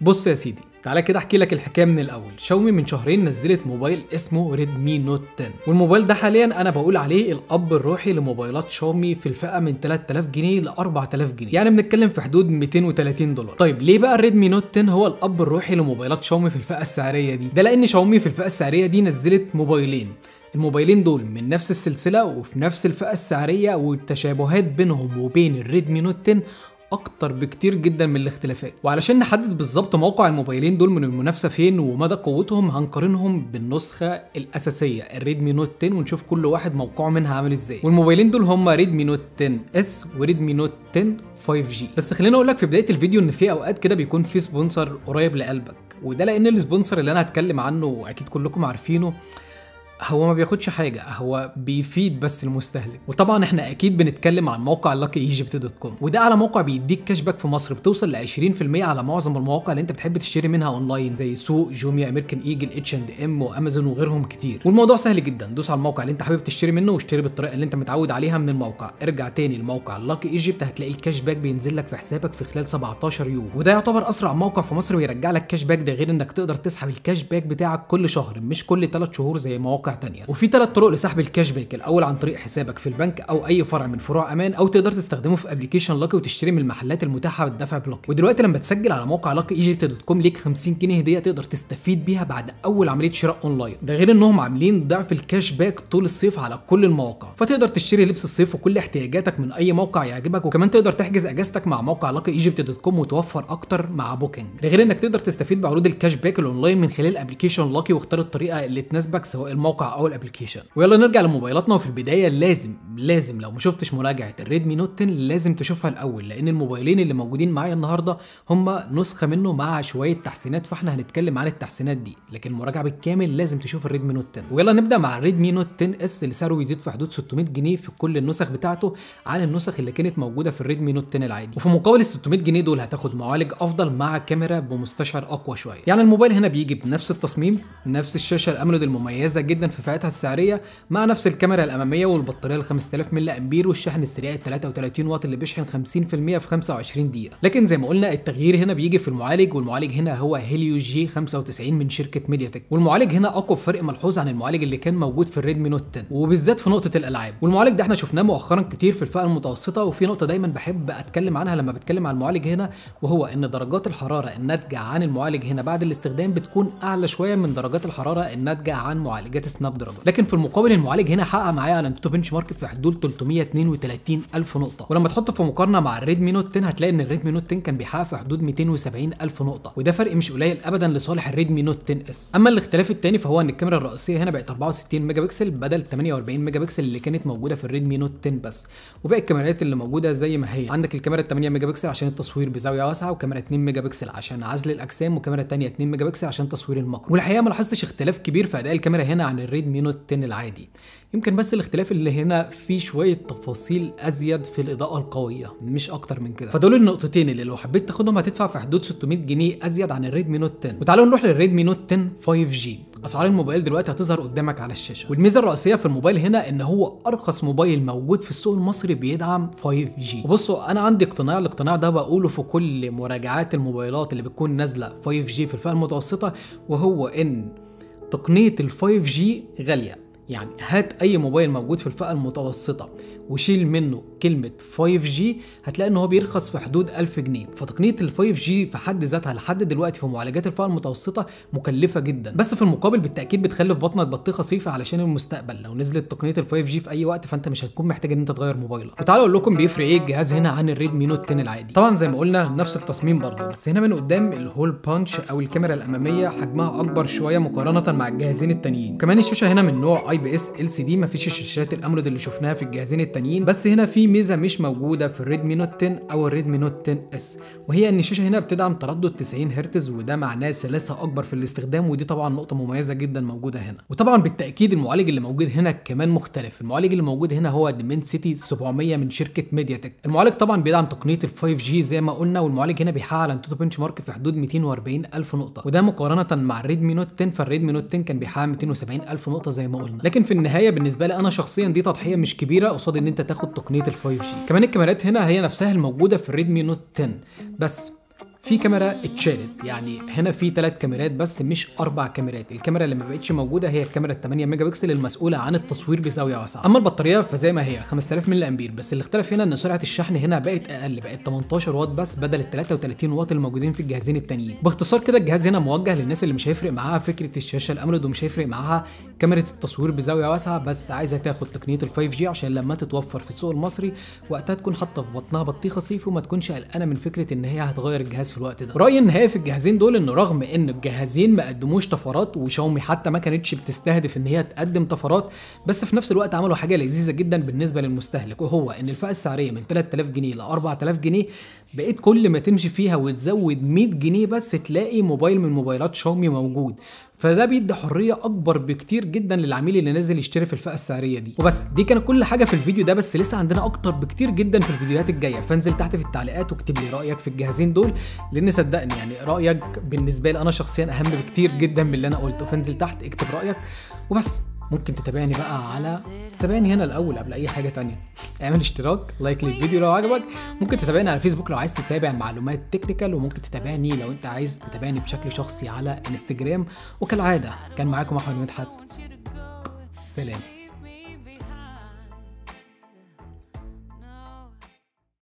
بص يا سيدي تعالى كده أحكي لك الحكاية من الأول. شاومي من شهرين نزلت موبايل اسمه Redmi Note 10 والموبايل ده حاليا أنا بقول عليه الأب الروحي لموبايلات شاومي في الفئة من 3000 جنيه ل 4000 جنيه. يعني بنتكلم في حدود 230 دولار. طيب ليه بقى ال Redmi Note 10 هو الأب الروحي لموبايلات شاومي في الفئة السعرية دي؟ ده لأن شاومي في الفئة السعرية دي نزلت موبايلين. الموبايلين دول من نفس السلسلة وفي نفس الفئة السعرية والتشابهات بينهم وبين ال Redmi Note 10 أكتر بكتير جدا من الاختلافات. وعلشان نحدد بالظبط موقع الموبايلين دول من المنافسة فين ومدى قوتهم هنقارنهم بالنسخة الأساسية ال Redmi Note 10 ونشوف كل واحد موقعه منها عامل إزاي. والموبايلين دول هما Redmi Note 10S و Redmi Note 10 5G بس خليني أقول لك في بداية الفيديو إن في أوقات كده بيكون في sponsor قريب لقلبك. وده لأن ال sponsor اللي أنا هتكلم عنه واكيد كلكم عارفينه. هو ما بياخدش حاجة هو بيفيد بس المستهلك. وطبعا إحنا أكيد بنتكلم عن موقع Lucky Egypt dot com وده على موقع بيديك cash back في مصر بتوصل ل 20% على معظم المواقع اللي أنت بتحب تشتري منها اونلاين زي سوق جوميا American Eagle اتش اند ام وامازون وغيرهم كتير. والموضوع سهل جدا. دوس على الموقع اللي أنت حابب تشتري منه واشتري بالطريقة اللي أنت متعود عليها من الموقع. ارجع تاني لموقع Lucky Egypt هتلاقي ال cash back بينزل لك في حسابك في خلال 17 يوم. وده يعتبر أسرع موقع في مصر بيرجع لك cash back ده غير إنك تقدر تسحب ال cash back بتاعك كل شهر مش كل 3 شهور زي مواقع تانية. وفي ثلاث طرق لسحب الكاش باك الأول عن طريق حسابك في البنك أو أي فرع من فروع أمان أو تقدر تستخدمه في application Lucky وتشتري من المحلات المتاحة بالدفع ب Lucky ودلوقتي لما تسجل على موقع Lucky Egypt dot com ليك 50 جنيه هدية تقدر تستفيد بيها بعد أول عملية شراء اونلاين ده غير إنهم عاملين ضعف ال cash back طول الصيف على كل المواقع. فتقدر تشتري لبس الصيف وكل احتياجاتك من أي موقع يعجبك وكمان تقدر تحجز أجازتك مع موقع Lucky Egypt dot com وتوفر أكتر مع Booking ده غير إنك تقدر تستفيد بعروض ال cash back ال online من خلال application Lucky واختار الطريقة اللي تناسبك سواء الموقع أو ال application. ويلا نرجع لموبايلاتنا وفي البداية لازم لازم لو ما شفتش مراجعة ال Redmi Note 10 لازم تشوفها الأول لأن الموبايلين اللي موجودين معايا النهارده هما نسخة منه مع شوية تحسينات فإحنا هنتكلم عن التحسينات دي. لكن المراجعة بالكامل لازم تشوف ال Redmi Note 10 ويلا نبدأ مع ال Redmi Note 10S اللي سعره بيزيد في حدود 600 جنيه في كل النسخ بتاعته عن النسخ اللي كانت موجودة في ال Redmi Note 10 العادي. وفي مقابل ال 600 جنيه دول هتاخد معالج أفضل مع كاميرا بمستشعر أقوى شوية. يعني الموبايل هنا بيجي بنفس التصميم نفس الشاشة ال AMOLED المميزة جدا في فئتها السعرية مع نفس الكاميرا الأمامية والبطارية ال 5000 ملي أمبير والشحن السريع ال 33 واط اللي بيشحن 50% في 25 دقيقة. لكن زي ما قلنا التغيير هنا بيجي في المعالج والمعالج هنا هو Helio G95 من شركة MediaTek والمعالج هنا أقوى فرق ملحوظ عن المعالج اللي كان موجود في ال Redmi Note 10 وبالذات في نقطة الألعاب. والمعالج ده إحنا شفناه مؤخرا كتير في الفئة المتوسطة وفي نقطة دايما بحب أتكلم عنها لما بتكلم عن المعالج هنا وهو إن درجات الحرارة الناتجة عن المعالج هنا بعد الاستخدام بتكون أعلى شوية من درجات الحرارة الناتجة عن معالجات Snapdragon لكن في المقابل المعالج هنا حقق معايا على AnTuTu Benchmark في حدود 332 ألف نقطة. ولما تحطه في مقارنة مع ال Redmi Note 10 هتلاقي إن ال Redmi Note 10 كان بيحقق في حدود 270 ألف نقطة. وده فرق مش قليل ابدا لصالح ال Redmi Note 10S. أما الاختلاف الثاني فهو إن الكاميرا الرئيسية هنا بقت 64 ميجا بكسل بدل 48 ميجا بكسل اللي كانت موجودة في ال Redmi Note 10 بس. وباقي الكاميرات اللي موجودة زي ما هي. عندك الكاميرا 8 ميجا بكسل عشان التصوير بزاوية واسعة وكاميرا 2 ميجا بكسل عشان عزل الأجسام وكاميرا ثانية 2 ميجا بكسل عشان تصوير ال macro. والحقيقة ما لاحظتش اختلاف كبير في أداء الكاميرا هنا عن ال Redmi Note 10 العادي. يمكن بس الاختلاف اللي هنا فيه شوية تفاصيل أزيد في الإضاءة القوية مش أكتر من كده. فدول النقطتين اللي لو حبيت تاخدهم هتدفع في حدود 600 جنيه أزيد عن ال Redmi Note 10 وتعالوا نروح لل Redmi Note 10 5G أسعار الموبايل دلوقتي هتظهر قدامك على الشاشة. والميزة الرئيسية في الموبايل هنا إن هو أرخص موبايل موجود في السوق المصري بيدعم 5G وبصوا أنا عندي اقتناع الاقتناع ده بقوله في كل مراجعات الموبايلات اللي بتكون نازلة 5G في الفئة المتوسطة وهو إن تقنية ال 5G غالية. يعني هات أي موبايل موجود في الفئة المتوسطة وشيل منه كلمة 5G هتلاقي إن هو بيرخص في حدود 1000 جنيه. فتقنية ال 5G في حد ذاتها لحد دلوقتي في معالجات الفئة المتوسطة مكلفة جدا. بس في المقابل بالتأكيد بتخلي في بطنك بطيخة صيفي علشان المستقبل. لو نزلت تقنية ال 5G في أي وقت فأنت مش هتكون محتاج إن أنت تغير موبايلك. وتعالوا أقول لكم بيفرق إيه الجهاز هنا عن ال Redmi Note 10 العادي. طبعا زي ما قلنا نفس التصميم برضه. بس هنا من قدام ال hole punch أو الكاميرا الأمامية حجمها أكبر شوية مقارنة مع الجهازين التانيين. كمان الشاشة هنا من نوع اي بي اس ال سي دي مفيش الشاشات ال AMOLED اللي شفناها في الجهازين التانيين. بس هنا في ميزة مش موجودة في ال Redmi Note 10 أو ال Redmi Note 10S وهي إن الشاشة هنا بتدعم تردد 90 هرتز وده معناه سلاسه أكبر في الاستخدام ودي طبعا نقطة مميزة جدا موجودة هنا. وطبعا بالتأكيد المعالج اللي موجود هنا كمان مختلف. المعالج اللي موجود هنا هو Dimensity 700 من شركة MediaTek المعالج طبعا بيدعم تقنية ال 5G زي ما قلنا والمعالج هنا بيحقق على AnTuTu Benchmark في حدود 240 ألف نقطة. وده مقارنة مع ال Redmi Note 10 فال Redmi Note 10 كان بيحقق 270 ألف نقطة زي ما قلنا. لكن في النهاية بالنسبة لي أنا شخصيا دي تضحية مش كبيرة قصاد إن أنت تاخد تقنية ال 5G. كمان الكاميرات هنا هي نفسها الموجودة في ال Redmi Note 10 بس في كاميرا اتشالت. يعني هنا في ثلاث كاميرات بس مش أربع كاميرات. الكاميرا اللي ما بقتش موجودة هي الكاميرا ال 8 ميجا بكسل المسؤولة عن التصوير بزاوية واسعة. أما البطارية فزي ما هي 5000 ملي أمبير. بس اللي اختلف هنا إن سرعة الشحن هنا بقت أقل بقت 18 واط بس بدل ال 33 واط الموجودين في الجهازين التانيين. باختصار كده الجهاز هنا موجه للناس اللي مش هيفرق معاها فكرة الشاشة ال AMOLED ومش هيفرق معاها كاميرا التصوير بزاوية واسعة. بس عايزة تاخد تقنية ال 5G عشان لما تتوفر في السوق المصري وقتها تكون حاطة في بطنها بطيخة صيفي وما تكونش قلقانة من فكرة إن هي هتغير الجهاز في الوقت ده. رأيي النهائي في الجهازين دول ان رغم إن الجهازين ما قدموش طفرات وشاومي حتى ما كانتش بتستهدف إن هي تقدم طفرات بس في نفس الوقت عملوا حاجة لذيذة جدا بالنسبة للمستهلك وهو إن الفئة السعرية من 3000 جنيه ل 4000 جنيه بقيت كل ما تمشي فيها وتزود 100 جنيه بس تلاقي موبايل من موبايلات شاومي موجود. فده بيدي حرية أكبر بكتير جدا للعميل اللي نازل يشتري في الفئة السعرية دي. وبس دي كانت كل حاجة في الفيديو ده بس لسه عندنا أكتر بكتير جدا في الفيديوهات الجاية. فانزل تحت في التعليقات واكتب لي رأيك في الجهازين دول لأن صدقني يعني رأيك بالنسبة لي أنا شخصيا أهم بكتير جدا من اللي أنا قلته. فانزل تحت اكتب رأيك. وبس. ممكن تتابعني بقى على تتابعني هنا الأول قبل أي حاجة تانية. اعمل اشتراك like للفيديو لو عجبك. ممكن تتابعني على فيسبوك لو عايز تتابع معلومات technical وممكن تتابعني لو أنت عايز تتابعني بشكل شخصي على انستجرام وكالعادة كان معاكم أحمد مدحت. سلام.